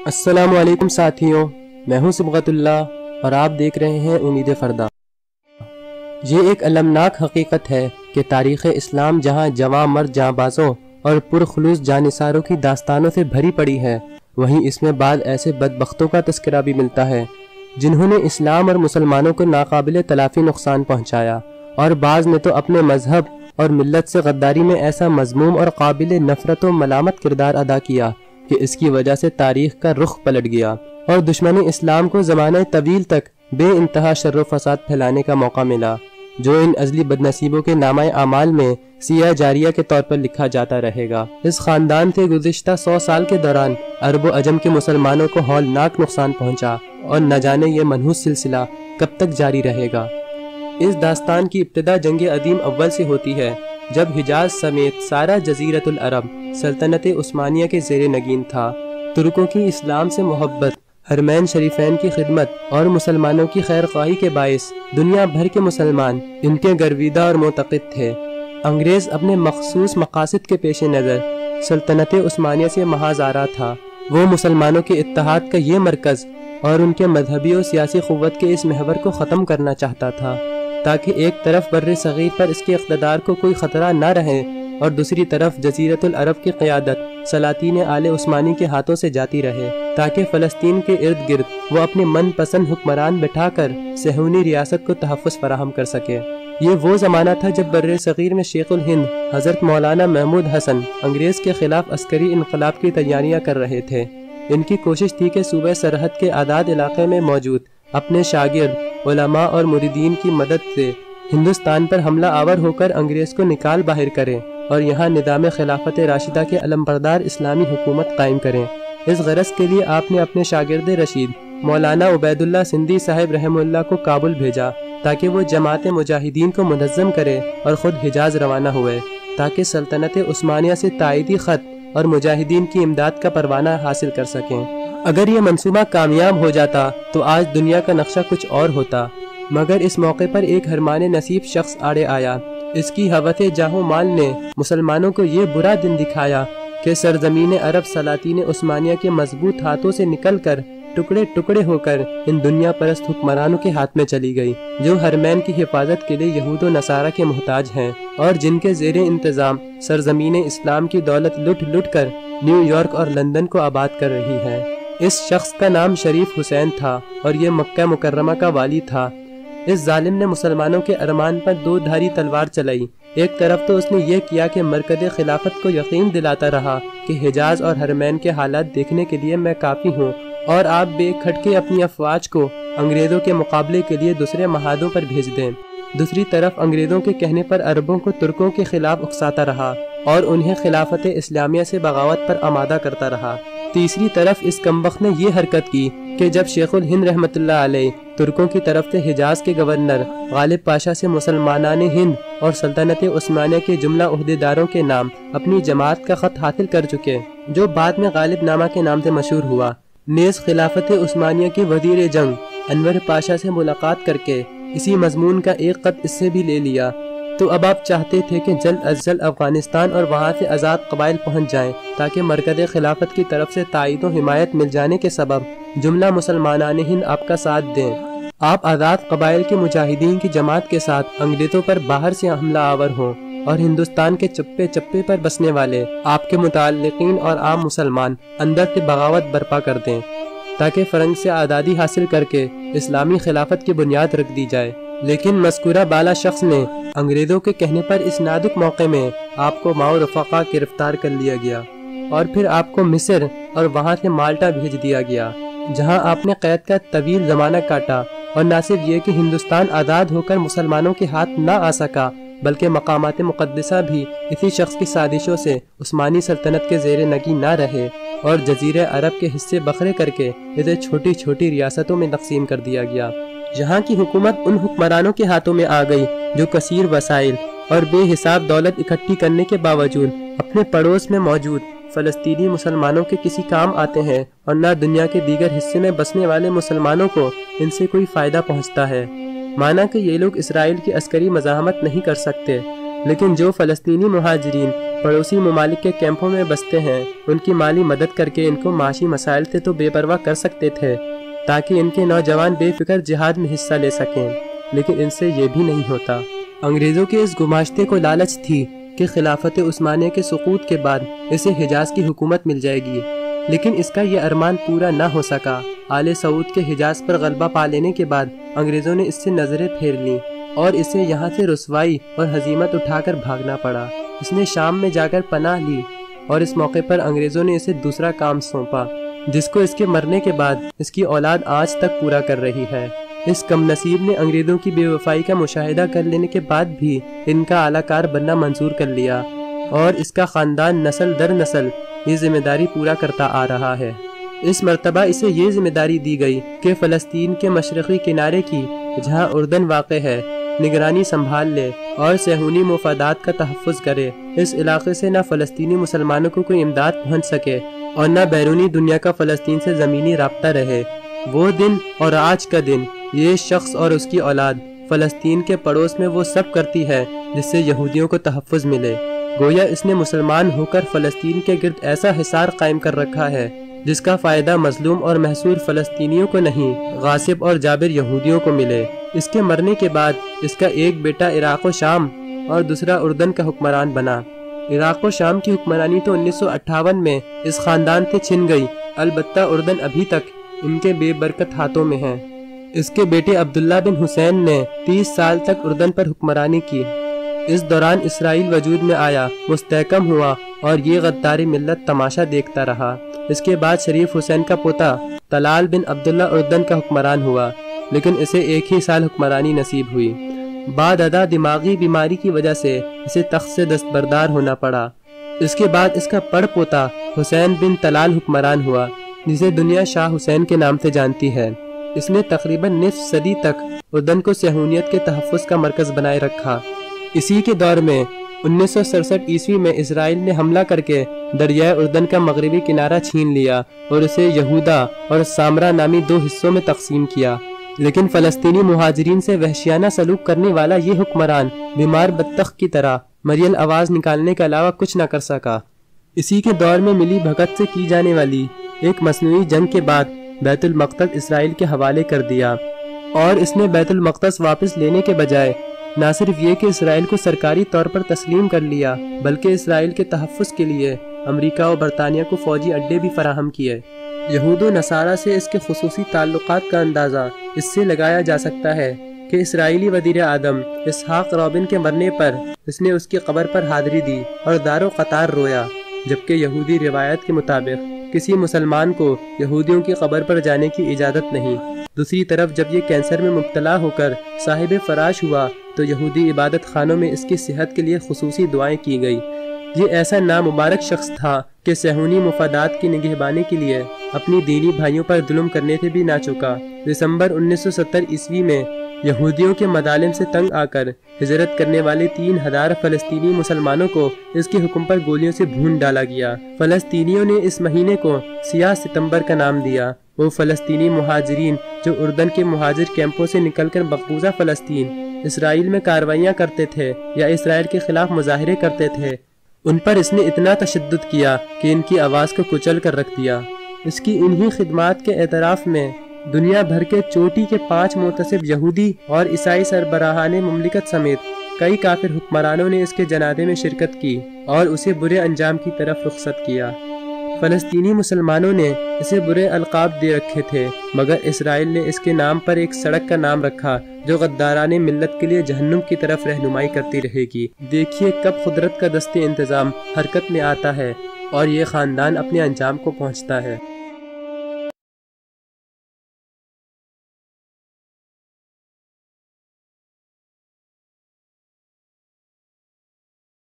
असलकुम साथियों, मैं हूँ सुबगतुल्ला और आप देख रहे हैं उम्मीद फ़रदा। ये एक अलमनाक हकीकत है कि तारीख़ इस्लाम जहाँ जवा मर्द जाँबाजों और पुरखलूस जानसारों की दास्तानों से भरी पड़ी है, वहीं इसमें बाद ऐसे बदबख्तों का तस्करा भी मिलता है, जिन्होंने इस्लाम और मुसलमानों को नाकबिल तलाफ़ी नुकसान पहुँचाया, और बाज़ ने तो अपने मज़हब और मिलत से गद्दारी में ऐसा मजमूम और काबिल नफ़रत व मलामत किरदार अदा किया कि इसकी वजह से तारीख का रुख पलट गया और दुश्मनी इस्लाम को ज़माना तवील तक बे इंतहा शर्र फसाद फैलाने का मौका मिला, जो इन अजली बदनसीबों के नामा अमाल में सिया जारिया के तौर पर लिखा जाता रहेगा। इस खानदान से गुजशत सौ साल के दौरान अरब अजम के मुसलमानों को हौलनाक नुकसान पहुँचा और न जाने ये मनहूस सिलसिला कब तक जारी रहेगा। इस दास्तान की इब्तदा जंग अदीम अव्वल से होती है। जब हिजाज समेत सारा जजीरतुल अरब सल्तनत उस्मानिया के जेर नगीन था, तुर्कों की इस्लाम से मोहब्बत, हरमैन शरीफैन की खिदमत और मुसलमानों की खैर ख्वाही के बायस दुनिया भर के मुसलमान इनके गर्विदा और मोतकद थे। अंग्रेज़ अपने मखसूस मकासद के पेश नज़र सल्तनत उस्मानिया से महाजारा था। वो मुसलमानों के इतिहाद का ये मरकज़ और उनके मजहबी और सियासी क़वत के इस महवर को ख़त्म करना चाहता था। ताकि एक तरफ़ बर सग़ीर पर इसके इकतदार को कोई ख़तरा न रहे और दूसरी तरफ़ जजीरतुल अरब की क़्यादत, सलातीन आल उस्मानी के हाथों से जाती रहे, ताकि फ़लस्तीन के इर्द गिर्द वो अपने मन पसंद हुक्मरान बैठा कर सहूनी रियासत को तहफ़ फराहम कर सके। ये वो ज़माना था जब बर सग़ीर में शेखुल हिंद, हज़रत मौलाना महमूद हसन, अंग्रेज़ के ख़िलाफ़ अस्करी इनकलाब की तैयारियाँ कर रहे थे। इनकी कोशिश थी कि सूबे सरहद के आदाद इलाके में मौजूद, अपने शागिर्द उलमा और मुरीदीन की मदद से हिंदुस्तान पर हमला आवर होकर अंग्रेज़ को निकाल बाहर करें और यहाँ निदाम खिलाफत राशिदा के अलमबरदार इस्लामी हुकूमत कायम करें। इस गरज के लिए आपने अपने शागिर्द रशीद, मौलाना उबैदुल्ला सिंधी साहिब रहमुल्ला को काबुल भेजा, ताकि वो जमात मुजाहिदीन को मुनज़म करे और ख़ुद हिजाज रवाना हुए, ताकि सल्तनत उस्मानिया से तायदी ख़त और मुजाहिदीन की इमदाद का परवाना हासिल कर सकें। अगर ये मंसूबा कामयाब हो जाता तो आज दुनिया का नक्शा कुछ और होता। मगर इस मौके पर एक हरमान नसीब शख्स आड़े आया। इसकी हवत जाहो माल ने मुसलमानों को ये बुरा दिन दिखाया कि सरजमीन अरब सलातीन उस्मानिया के मज़बूत हाथों से निकल कर टुकड़े टुकड़े होकर इन दुनिया परस्त हुक्मरानों के हाथ में चली गई, जो हरमैन की हिफाजत के लिए यहूद नसारा के मोहताज हैं और जिनके जेर इंतज़ाम सरजमीन इस्लाम की दौलत लुट लुट कर न्यूयॉर्क और लंदन को आबाद कर रही है। इस शख्स का नाम शरीफ हुसैन था और ये मक्का मुकर्रमा का वाली था। इस जालिम ने मुसलमानों के अरमान पर दो धारी तलवार चलाई। एक तरफ़ तो उसने ये किया कि मरकज खिलाफत को यकीन दिलाता रहा कि हिजाज और हरमैन के हालात देखने के लिए मैं काफ़ी हूँ और आप बेखटके अपनी अफवाज को अंग्रेज़ों के मुकाबले के लिए दूसरे महादों पर भेज दें। दूसरी तरफ़ अंग्रेज़ों के कहने पर अरबों को तुर्कों के खिलाफ उकसाता रहा और उन्हें खिलाफत इस्लामिया से बगावत पर आमादा करता रहा। तीसरी तरफ़ इस कमबख्त ने यह हरकत की कि जब शेखुल हिंद रहमत तुर्कों की तरफ़ से हिजाज के गवर्नर गालिब पाशा से मुसलमान हिंद और सल्तनत उस्मानिया के जुमला अहदेदारों के नाम अपनी जमात का खत हासिल कर चुके, जो बाद में गालिब नामा के नाम से मशहूर हुआ। नेज खिलाफत उस्मानिया के वज़ीर जंग अनवर पाशा से मुलाकात करके इसी मजमून का एक खत इससे भी ले लिया। तो अब आप चाहते थे कि जल्द अज जल्द अफ़गानिस्तान और वहाँ से आज़ाद कबाइल पहुँच जाएँ, ताकि मरकज खिलाफत की तरफ़ से तायद हिमायत मिल जाने के सबब जुमला मुसलमान हिंद आपका साथ दें। आप आज़ाद कबाइल के मुजाहिदीन की जमात के साथ अंग्रेज़ों पर बाहर से हमला आवर हों और हिंदुस्तान के चप्पे चप्पे पर बसने वाले आपके मुतल और आम मुसलमान अंदर से बगावत बर्पा कर दें, ताकि फ़रंग से आज़ादी हासिल करके इस्लामी खिलाफत की बुनियाद रख दी जाए। लेकिन मस्कुरा बाला शख्स ने अंग्रेज़ों के कहने पर इस नाजुक मौके में आपको माओ रफ़ा गिरफ़्तार कर लिया गया और फिर आपको मिस्र और वहाँ से माल्टा भेज दिया गया, जहाँ आपने कैद का तवील जमाना काटा और न सिर्फ़ ये कि हिंदुस्तान आज़ाद होकर मुसलमानों के हाथ न आ सका, बल्कि मकामात मुकदसा भी इसी शख्स की साजिशों से उस्मानी सल्तनत के जेर नगी ना रहे और जजीर अरब के हिस्से बखरे करके इसे छोटी छोटी रियासतों में तकसीम कर दिया गया यहाँ की हुकूमत उन हुक्मरानों के हाथों में आ गई जो कसीर वसाइल और बेहिसाब दौलत इकट्ठी करने के बावजूद अपने पड़ोस में मौजूद फलस्तीनी मुसलमानों के किसी काम आते हैं और न दुनिया के दीगर हिस्से में बसने वाले मुसलमानों को इनसे कोई फ़ायदा पहुँचता है। माना कि ये लोग इसराइल की अस्करी मजामत नहीं कर सकते, लेकिन जो फलस्तीनी महाजरीन पड़ोसी ममालिक के कैंपों में बसते हैं, उनकी माली मदद करके इनको माशी मसाइल थे तो बेपरवाह कर सकते थे, ताकि इनके नौजवान बेफिक्र जिहाद में हिस्सा ले सकें। लेकिन इनसे ये भी नहीं होता। अंग्रेज़ों के इस गुमाश्ते को लालच थी कि खिलाफत उस्मानिया के सकूत के बाद इसे हिजाज की हुकूमत मिल जाएगी। लेकिन इसका ये अरमान पूरा न हो सका। आले सऊद के हिजाज पर गलबा पा लेने के बाद अंग्रेज़ों ने इससे नज़रें फेर ली और इसे यहाँ से रसवाई और हजीमत उठाकर भागना पड़ा। इसने शाम में जाकर पनाह ली और इस मौके पर अंग्रेज़ों ने इसे दूसरा काम सौंपा, जिसको इसके मरने के बाद इसकी औलाद आज तक पूरा कर रही है। इस कम नसीब ने अंग्रेज़ों की बेवफाई का मुशाहिदा कर लेने के बाद भी इनका आलाकार बनना मंजूर कर लिया और इसका ख़ानदान नस्ल दर नस्ल ये ज़िम्मेदारी पूरा करता आ रहा है। इस मरतबा इसे ये ज़िम्मेदारी दी गई कि फ़लस्तीन के मशरक़ी किनारे की, जहाँ उर्दन वाक़ है, निगरानी संभाल ले और सहूनी मुफादात का तहफ़ करे। इस इलाके से न फ़लस्तीनी मुसलमानों को कोई इमदाद पहुँच सके और न बैरूनी दुनिया का फ़लस्तीन से ज़मीनी रबता रहे। वो दिन और आज का दिन ये शख्स और उसकी औलाद, फ़लस्तीन के पड़ोस में वो सब करती है, जिससे यहूदियों को तहफ़ मिले। गोया इसने मुसलमान होकर फ़लस्तीन के गिर्द ऐसा हिसार कायम कर रखा है, जिसका फ़ायदा मजलूम और महसूर फ़लस्तीनियों को नहीं, गासिब और जाबिर यहूदियों को मिले। इसके मरने के बाद इसका एक बेटा इराक शाम और दूसरा उर्दन का हुक्मरान बना। इराक शाम की हुक्मरानी तो उन्नीस सौ अट्ठावन में इस खानदान से छिन गई, अलबत्ता उर्दन अभी तक इनके बेबरकत हाथों में है। इसके बेटे अब्दुल्ला बिन हुसैन ने 30 साल तक उर्दन पर हुक्मरानी की। इस दौरान इसराइल वजूद में आया मुस्तकम हुआ और ये गद्दारी मिल्लत तमाशा देखता रहा। इसके बाद शरीफ हुसैन का पोता तलाल बिन अब्दुल्ला उर्दन का हुक्मरान हुआ, लेकिन इसे एक ही साल हुक्मरानी नसीब हुई। बाद अदा दिमागी बीमारी की वजह से इसे तख्त से दस्तबरदार होना पड़ा। इसके बाद इसका पड़ पोता हुसैन बिन तलाल हुक्मरान हुआ, जिसे दुनिया शाह हुसैन के नाम से जानती है। इसने तकरीबन निफ सदी तक उर्दन को सहूनियत के तहफ़ का मरकज बनाए रखा। इसी के दौर में, उन्नीस सौ सड़सठ ईस्वी में इसराइल ने हमला करके दरियाए उर्दन का मगरबी किनारा छीन लिया और उसे यहूदा और सामरा नामी दो हिस्सों में तकसीम किया। लेकिन फ़लस्तीनी महाजरीन से वहशियाना सलूक करने वाला ये हुक्मरान बीमार बत्तख की तरह मरियल आवाज़ निकालने के अलावा कुछ न कर सका। इसी के दौर में मिली भगत से की जाने वाली एक मसनू जंग के बाद बैतुल मकदस इसराइल के हवाले कर दिया। और इसने बैतुल मकदस वापस लेने के बजाय न सिर्फ़ ये कि इसराइल को सरकारी तौर पर तस्लीम कर लिया, बल्कि इसराइल के तहफ़ के लिए अमरीका और बरतानिया को फौजी अड्डे भी फराहम किए। यहूद नसारा से इसके खसूसी ताल्लुक का अंदाज़ा इससे लगाया जा सकता है कि इसराइली वज़ीर आदम इसहाक रॉबिन के मरने पर इसने उसकी कब्र पर हाजिरी दी और दारो कतार रोया, जबकि यहूदी रिवायत के मुताबिक किसी मुसलमान को यहूदियों की कब्र पर जाने की इजाज़त नहीं। दूसरी तरफ़, जब ये कैंसर में मुबतला होकर साहिब फराश हुआ तो यहूदी इबादत खानों में इसकी सेहत के लिए खसूसी दुआएँ की गई। ये ऐसा नामुबारक शख्स था कि सहूनी मुफादात की निगहबानी के लिए अपनी दीनी भाइयों पर जुल्म करने से भी ना चुका। दिसंबर 1970 ईस्वी में यहूदियों के मदालिम से तंग आकर हिजरत करने वाले तीन हज़ार फलस्तीनी मुसलमानों को इसके हुक्म पर गोलियों से भून डाला गया। फलस्तीनियों ने इस महीने को सियाह सितंबर का नाम दिया। वो फलस्तीनी महाजरीन जो उर्दन के महाजिर कैंपों से निकलकर मकबूजा फलस्तीन, इसराइल में कार्रवाइयाँ करते थे या इसराइल के खिलाफ मुजाहरे करते थे, उन पर इसने इतना तशद किया कि इनकी आवाज़ को कुचल कर रख दिया। इसकी इन्हीं खिदमात के एतराफ़ में दुनिया भर के चोटी के पाँच मुतसिब यहूदी और ईसाई सरबराहान ममलिकत समेत कई काफिर हुक्मरानों ने इसके जनादे में शिरकत की और उसे बुरे अंजाम की तरफ़ रुखसत किया। फ़लस्तीनी मुसलमानों ने इसे बुरे अलकाब दे रखे थे, मगर इसराइल ने इसके नाम पर एक सड़क का नाम रखा, जो गद्दारान मिल्लत के लिए जहन्नुम की तरफ़ रहनुमाई करती रहेगी। देखिए कब कुदरत का दस्ते इंतज़ाम हरकत में आता है और ये ख़ानदान अपने अंजाम को पहुँचता है।